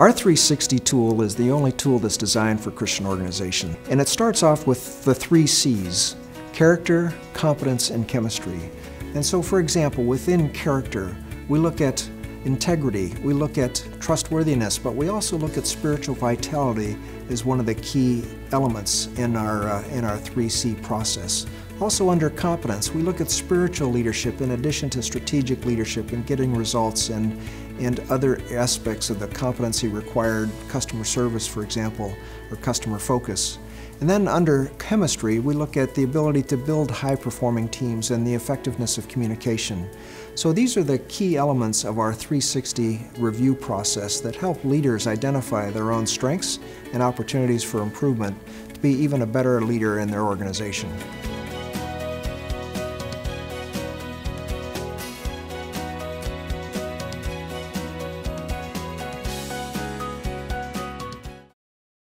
Our 360 tool is the only tool that's designed for Christian organization. And it starts off with the three C's, character, competence, and chemistry. And so for example, within character, we look at integrity, we look at trustworthiness, but we also look at spiritual vitality as one of the key elements in our, uh, in our 3C process. Also under competence, we look at spiritual leadership in addition to strategic leadership and getting results and, and other aspects of the competency required, customer service for example, or customer focus. And then under chemistry, we look at the ability to build high-performing teams and the effectiveness of communication. So these are the key elements of our 360 review process that help leaders identify their own strengths and opportunities for improvement to be even a better leader in their organization.